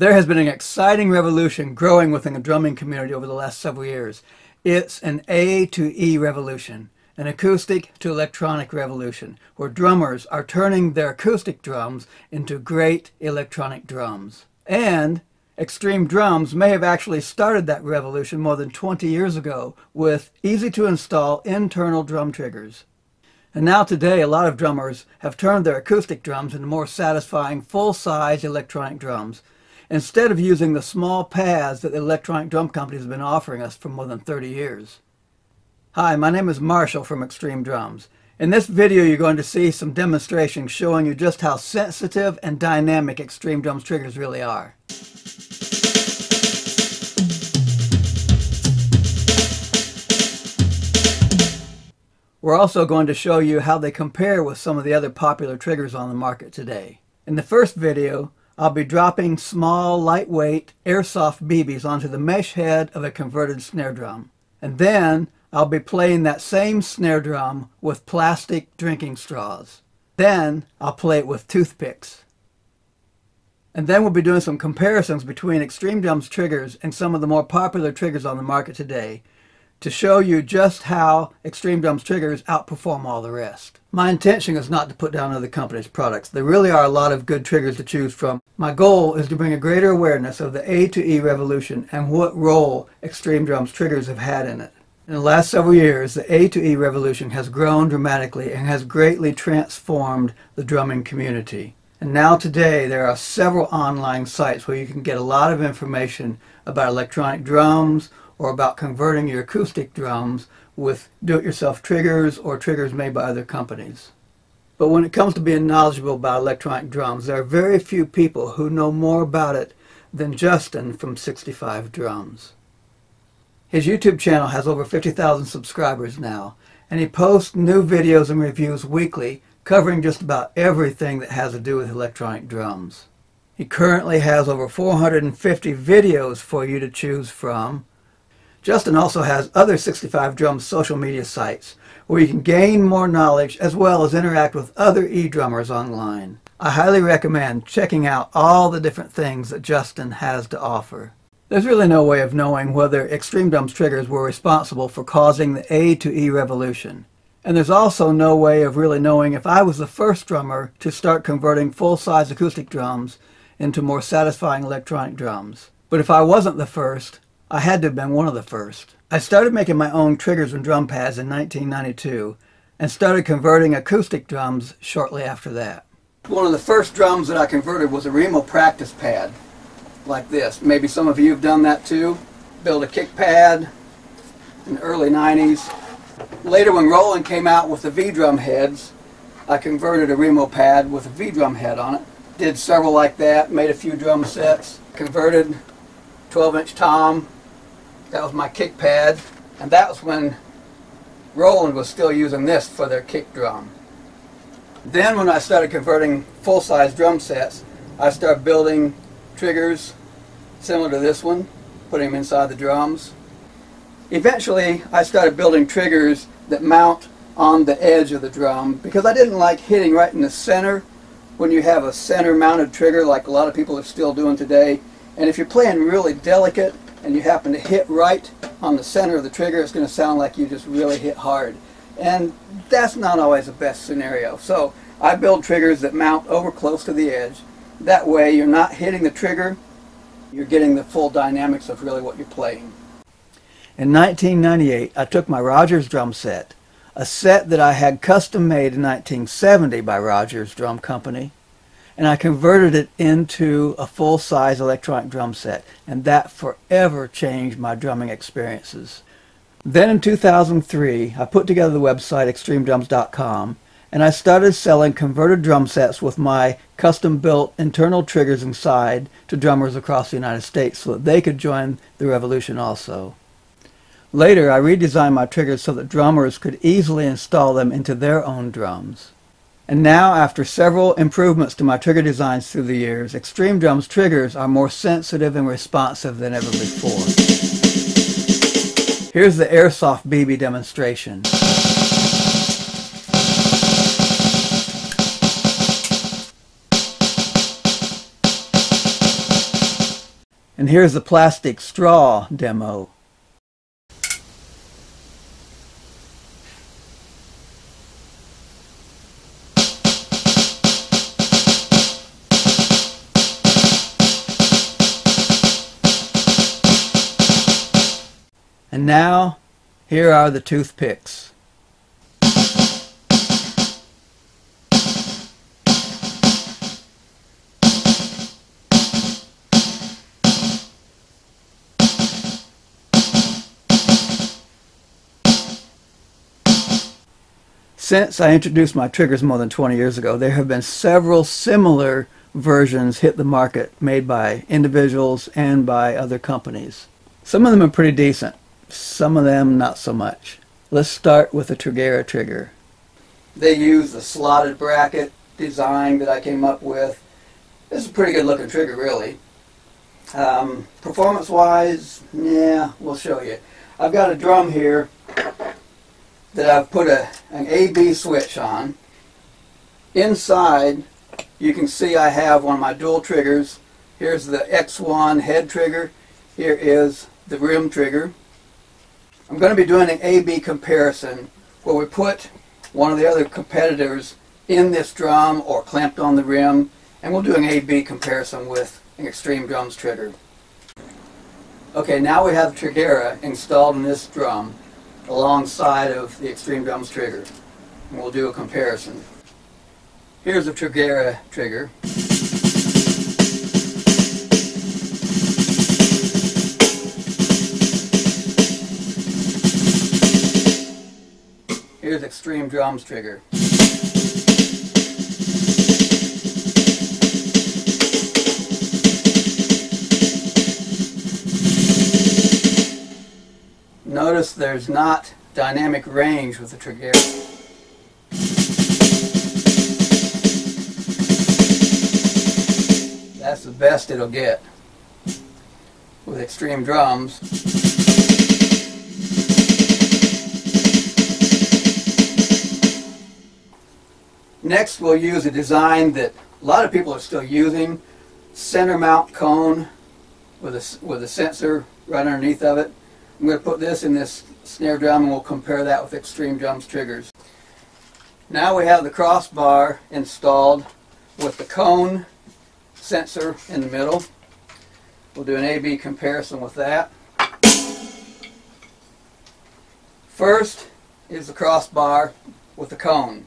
There has been an exciting revolution growing within the drumming community over the last several years. It's an A to E revolution, an acoustic to electronic revolution, where drummers are turning their acoustic drums into great electronic drums. And Extreme Drums may have actually started that revolution more than 20 years ago with easy to install internal drum triggers. And now today a lot of drummers have turned their acoustic drums into more satisfying full-size electronic drums instead of using the small pads that the electronic drum company has been offering us for more than 30 years. Hi, my name is Marshall from Extreme Drums. In this video you're going to see some demonstrations showing you just how sensitive and dynamic Extreme Drums triggers really are. We're also going to show you how they compare with some of the other popular triggers on the market today. In the first video, I'll be dropping small, lightweight, airsoft BBs onto the mesh head of a converted snare drum. And then I'll be playing that same snare drum with plastic drinking straws. Then I'll play it with toothpicks. And then we'll be doing some comparisons between Extreme Drums triggers and some of the more popular triggers on the market today to show you just how Extreme Drums triggers outperform all the rest. My intention is not to put down other companies' products. There really are a lot of good triggers to choose from. My goal is to bring a greater awareness of the A to E revolution and what role Extreme Drums triggers have had in it. In the last several years, the A to E revolution has grown dramatically and has greatly transformed the drumming community. And now today there are several online sites where you can get a lot of information about electronic drums, or about converting your acoustic drums with do-it-yourself triggers or triggers made by other companies. But when it comes to being knowledgeable about electronic drums, there are very few people who know more about it than Justin from 65 Drums. His YouTube channel has over 50,000 subscribers now, and he posts new videos and reviews weekly covering just about everything that has to do with electronic drums. He currently has over 450 videos for you to choose from, Justin also has other 65 Drums social media sites where you can gain more knowledge as well as interact with other e-drummers online. I highly recommend checking out all the different things that Justin has to offer. There's really no way of knowing whether Extreme Drums triggers were responsible for causing the A to E revolution. And there's also no way of really knowing if I was the first drummer to start converting full-size acoustic drums into more satisfying electronic drums. But if I wasn't the first, I had to have been one of the first. I started making my own triggers and drum pads in 1992 and started converting acoustic drums shortly after that. One of the first drums that I converted was a Remo practice pad like this. Maybe some of you have done that too. Built a kick pad in the early 90s. Later when Roland came out with the V-drum heads, I converted a Remo pad with a V-drum head on it. Did several like that, made a few drum sets, converted 12 inch tom, that was my kick pad. And that was when Roland was still using this for their kick drum. Then when I started converting full-size drum sets, I started building triggers similar to this one, putting them inside the drums. Eventually, I started building triggers that mount on the edge of the drum because I didn't like hitting right in the center when you have a center mounted trigger like a lot of people are still doing today. And if you're playing really delicate and you happen to hit right on the center of the trigger, it's going to sound like you just really hit hard. And that's not always the best scenario. So I build triggers that mount over close to the edge. That way you're not hitting the trigger, you're getting the full dynamics of really what you're playing. In 1998, I took my Rogers drum set, a set that I had custom made in 1970 by Rogers Drum Company, and I converted it into a full-size electronic drum set and that forever changed my drumming experiences. Then in 2003 I put together the website extremedrums.com and I started selling converted drum sets with my custom built internal triggers inside to drummers across the United States so that they could join the revolution also. Later I redesigned my triggers so that drummers could easily install them into their own drums. And now, after several improvements to my trigger designs through the years, Extreme Drums triggers are more sensitive and responsive than ever before. Here's the Airsoft BB demonstration. And here's the plastic straw demo. And now, here are the toothpicks. Since I introduced my triggers more than 20 years ago, there have been several similar versions hit the market made by individuals and by other companies. Some of them are pretty decent, some of them not so much. Let's start with the Trigera trigger. They use the slotted bracket design that I came up with. It's a pretty good looking trigger really. Um, performance wise, yeah, we'll show you. I've got a drum here that I've put a, an AB switch on. Inside, you can see I have one of my dual triggers. Here's the X1 head trigger. Here is the rim trigger. I'm going to be doing an AB comparison where we put one of the other competitors in this drum or clamped on the rim and we'll do an AB comparison with an Extreme Drums trigger. Okay, now we have Trigera installed in this drum alongside of the Extreme Drums trigger. And we'll do a comparison. Here's a Trigera trigger. Extreme Drums trigger. Notice there's not dynamic range with the Trigera. That's the best it'll get with extreme drums. Next we'll use a design that a lot of people are still using, center mount cone with a, with a sensor right underneath of it. I'm going to put this in this snare drum and we'll compare that with Extreme Drums triggers. Now we have the crossbar installed with the cone sensor in the middle. We'll do an A-B comparison with that. First is the crossbar with the cone.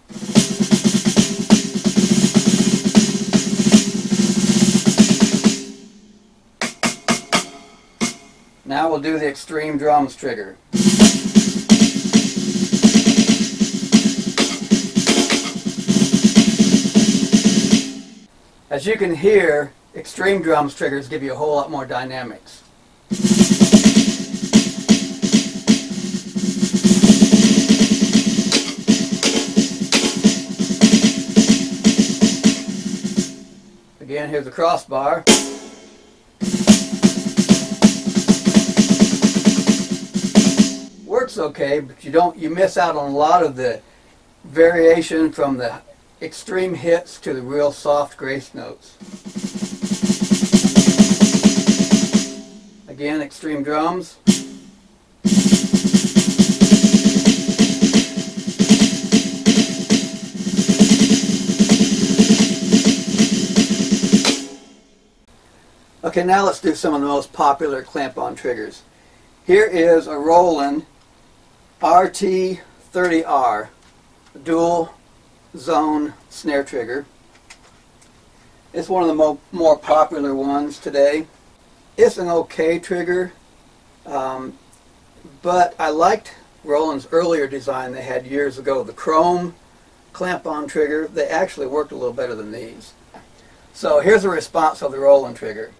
Now we'll do the extreme drums trigger. As you can hear, extreme drums triggers give you a whole lot more dynamics. Again, here's the crossbar. Works okay, but you don't you miss out on a lot of the variation from the extreme hits to the real soft grace notes. Again, extreme drums. Okay, now let's do some of the most popular clamp-on triggers. Here is a Roland RT30R, dual zone snare trigger. It's one of the mo more popular ones today. It's an okay trigger, um, but I liked Roland's earlier design they had years ago, the chrome clamp-on trigger. They actually worked a little better than these. So here's a response of the Roland trigger.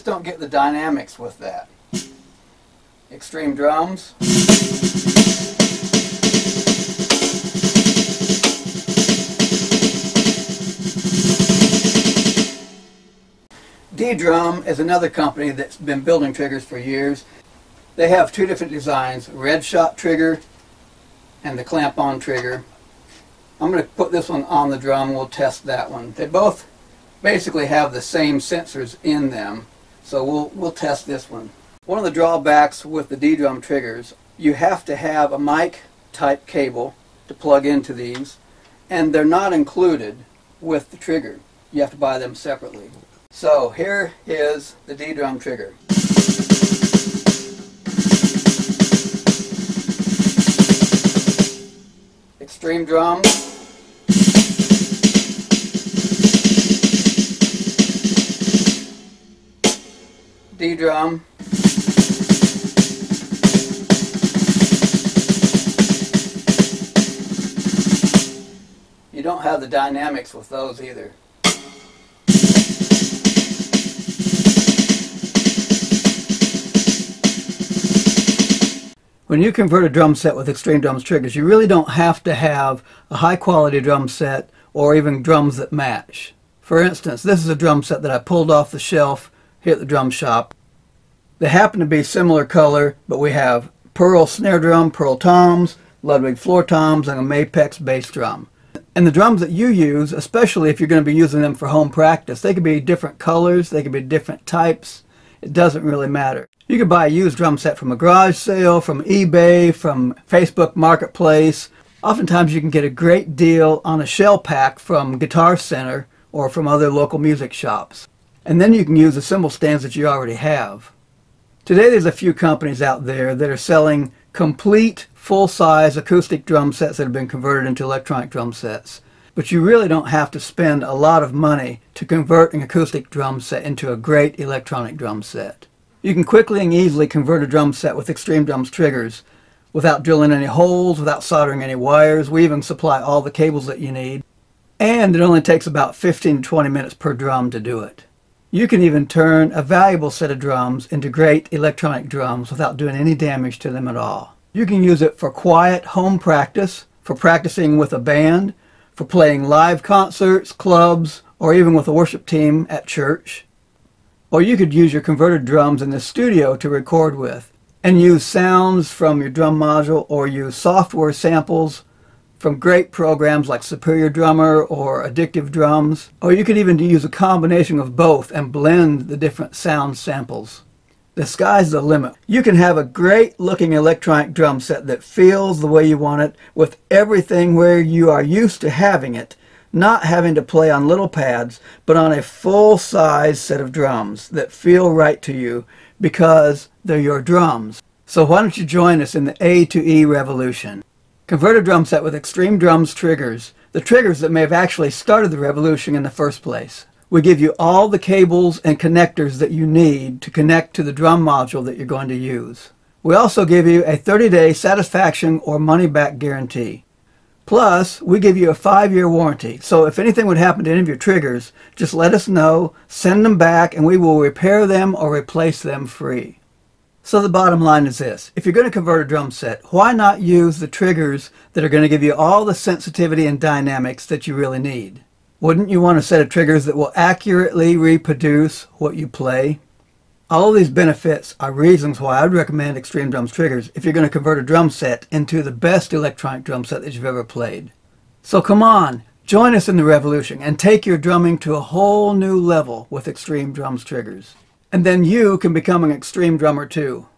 Just don't get the dynamics with that. Extreme drums. D-Drum is another company that's been building triggers for years. They have two different designs, red shot trigger and the clamp-on trigger. I'm going to put this one on the drum. We'll test that one. They both basically have the same sensors in them, so we'll, we'll test this one. One of the drawbacks with the D-drum triggers, you have to have a mic type cable to plug into these, and they're not included with the trigger. You have to buy them separately. So here is the D-drum trigger. Extreme drum. D-drum. You don't have the dynamics with those either. When you convert a drum set with Extreme Drums triggers, you really don't have to have a high quality drum set or even drums that match. For instance, this is a drum set that I pulled off the shelf here at the drum shop. They happen to be similar color, but we have Pearl snare drum, Pearl toms, Ludwig floor toms, and a Mapex bass drum. And the drums that you use, especially if you're going to be using them for home practice, they could be different colors, they could be different types. It doesn't really matter. You can buy a used drum set from a garage sale, from eBay, from Facebook Marketplace. Oftentimes you can get a great deal on a shell pack from Guitar Center or from other local music shops. And then you can use the cymbal stands that you already have. Today there's a few companies out there that are selling complete full-size acoustic drum sets that have been converted into electronic drum sets. But you really don't have to spend a lot of money to convert an acoustic drum set into a great electronic drum set. You can quickly and easily convert a drum set with Extreme Drums triggers without drilling any holes, without soldering any wires. We even supply all the cables that you need. And it only takes about 15 to 20 minutes per drum to do it. You can even turn a valuable set of drums into great electronic drums without doing any damage to them at all. You can use it for quiet home practice, for practicing with a band, for playing live concerts, clubs, or even with a worship team at church. Or you could use your converted drums in the studio to record with and use sounds from your drum module or use software samples from great programs like Superior Drummer or Addictive Drums. Or you could even use a combination of both and blend the different sound samples. The sky's the limit. You can have a great looking electronic drum set that feels the way you want it with everything where you are used to having it not having to play on little pads, but on a full-size set of drums that feel right to you because they're your drums. So why don't you join us in the A to E revolution? Convert a drum set with Extreme Drums triggers, the triggers that may have actually started the revolution in the first place. We give you all the cables and connectors that you need to connect to the drum module that you're going to use. We also give you a 30-day satisfaction or money-back guarantee. Plus, we give you a five-year warranty. So if anything would happen to any of your triggers, just let us know, send them back, and we will repair them or replace them free. So the bottom line is this. If you're going to convert a drum set, why not use the triggers that are going to give you all the sensitivity and dynamics that you really need? Wouldn't you want a set of triggers that will accurately reproduce what you play? All of these benefits are reasons why I'd recommend Extreme Drums Triggers if you're going to convert a drum set into the best electronic drum set that you've ever played. So come on, join us in the revolution and take your drumming to a whole new level with Extreme Drums Triggers. And then you can become an extreme drummer too.